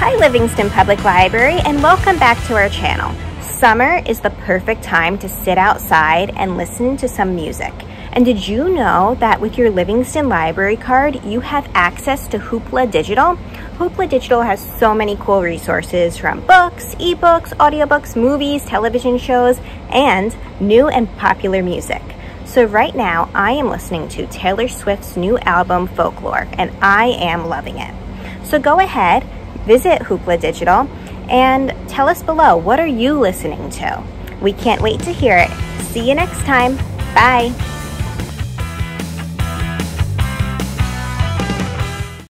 Hi Livingston Public Library and welcome back to our channel. Summer is the perfect time to sit outside and listen to some music. And did you know that with your Livingston Library card, you have access to Hoopla Digital? Hoopla Digital has so many cool resources from books, ebooks, audiobooks, movies, television shows, and new and popular music. So right now, I am listening to Taylor Swift's new album, Folklore, and I am loving it. So go ahead, visit Hoopla Digital and tell us below what are you listening to? We can't wait to hear it. See you next time. Bye.